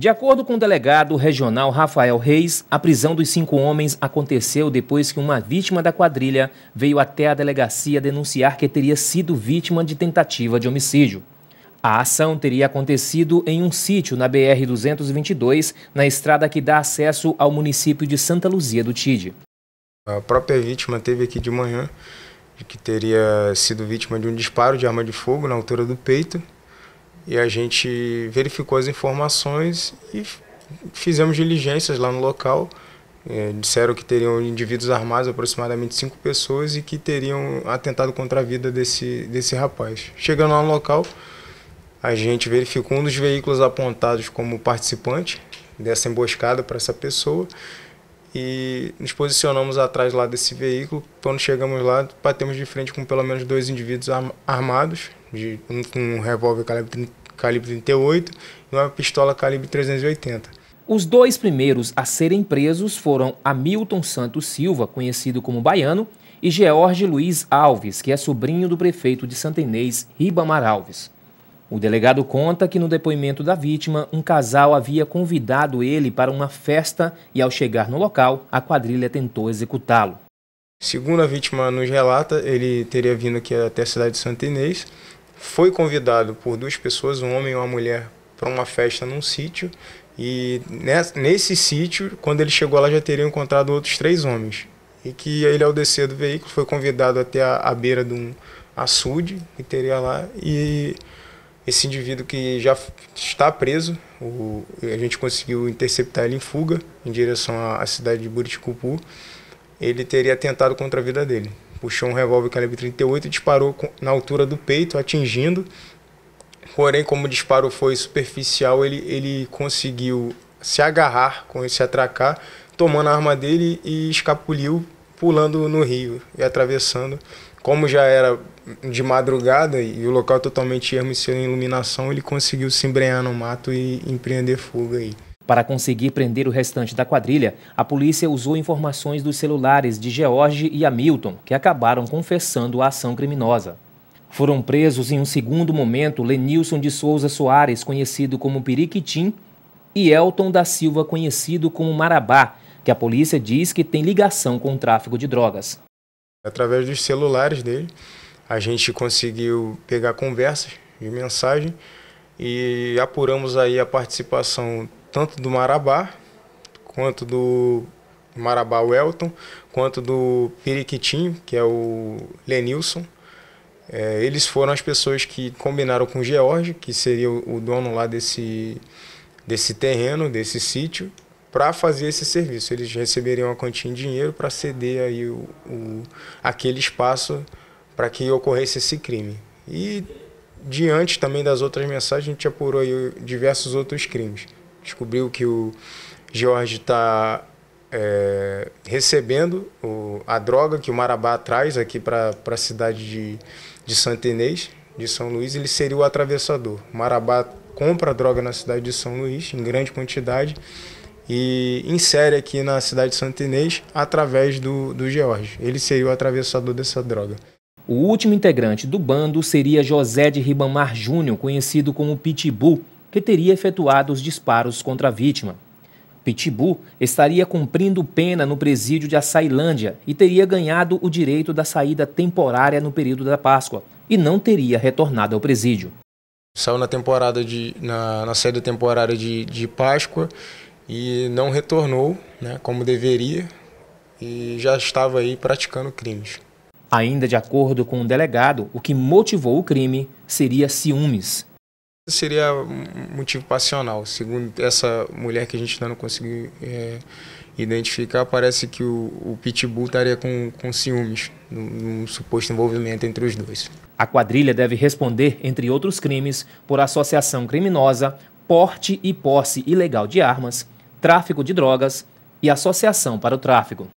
De acordo com o delegado regional Rafael Reis, a prisão dos cinco homens aconteceu depois que uma vítima da quadrilha veio até a delegacia denunciar que teria sido vítima de tentativa de homicídio. A ação teria acontecido em um sítio na BR-222, na estrada que dá acesso ao município de Santa Luzia do Tide. A própria vítima teve aqui de manhã que teria sido vítima de um disparo de arma de fogo na altura do peito e a gente verificou as informações e fizemos diligências lá no local. É, disseram que teriam indivíduos armados, aproximadamente cinco pessoas, e que teriam atentado contra a vida desse, desse rapaz. Chegando lá no local, a gente verificou um dos veículos apontados como participante dessa emboscada para essa pessoa e nos posicionamos atrás lá desse veículo. Quando chegamos lá, batemos de frente com pelo menos dois indivíduos armados, de, um com um revólver calibre, calibre 38 e uma pistola calibre 380. Os dois primeiros a serem presos foram Hamilton Santos Silva, conhecido como Baiano, e George Luiz Alves, que é sobrinho do prefeito de Santenês, Ribamar Alves. O delegado conta que no depoimento da vítima, um casal havia convidado ele para uma festa e, ao chegar no local, a quadrilha tentou executá-lo. Segundo a vítima nos relata, ele teria vindo aqui até a cidade de Santo Inês, foi convidado por duas pessoas, um homem e uma mulher, para uma festa num sítio. E nesse sítio, quando ele chegou lá, já teria encontrado outros três homens. E que ele, ao descer do veículo, foi convidado até a, a beira de um açude que teria lá. E esse indivíduo que já está preso, o, a gente conseguiu interceptar ele em fuga em direção à, à cidade de Buriticupu. Ele teria tentado contra a vida dele. Puxou um revólver calibre 38 e disparou na altura do peito, atingindo. Porém, como o disparo foi superficial, ele, ele conseguiu se agarrar esse atracar, tomando a arma dele e escapuliu, pulando no rio e atravessando. Como já era de madrugada e o local totalmente ermo e sem iluminação, ele conseguiu se embrenhar no mato e empreender fuga aí. Para conseguir prender o restante da quadrilha, a polícia usou informações dos celulares de George e Hamilton, que acabaram confessando a ação criminosa. Foram presos em um segundo momento Lenilson de Souza Soares, conhecido como Periquitim, e Elton da Silva, conhecido como Marabá, que a polícia diz que tem ligação com o tráfico de drogas. Através dos celulares dele, a gente conseguiu pegar conversas de mensagem e apuramos aí a participação tanto do Marabá, quanto do Marabá Welton, quanto do Periquitim, que é o Lenilson. É, eles foram as pessoas que combinaram com o George, que seria o dono lá desse, desse terreno, desse sítio, para fazer esse serviço. Eles receberiam uma quantia em dinheiro para ceder aí o, o, aquele espaço para que ocorresse esse crime. E diante também das outras mensagens, a gente apurou diversos outros crimes. Descobriu que o Jorge está é, recebendo o, a droga que o Marabá traz aqui para a cidade de, de Santenês, de São Luís, ele seria o atravessador. O Marabá compra a droga na cidade de São Luís, em grande quantidade, e insere aqui na cidade de Santenês através do, do George. Ele seria o atravessador dessa droga. O último integrante do bando seria José de Ribamar Júnior, conhecido como Pitbull, que teria efetuado os disparos contra a vítima. Pitbull estaria cumprindo pena no presídio de Açailândia e teria ganhado o direito da saída temporária no período da Páscoa e não teria retornado ao presídio. Saiu na temporada de na, na saída temporária de, de Páscoa e não retornou, né, como deveria, e já estava aí praticando crimes. Ainda de acordo com o delegado, o que motivou o crime seria ciúmes. Seria motivo passional. Segundo essa mulher que a gente ainda não conseguiu é, identificar, parece que o, o Pitbull estaria com, com ciúmes, num suposto envolvimento entre os dois. A quadrilha deve responder, entre outros crimes, por associação criminosa, porte e posse ilegal de armas, tráfico de drogas e associação para o tráfico.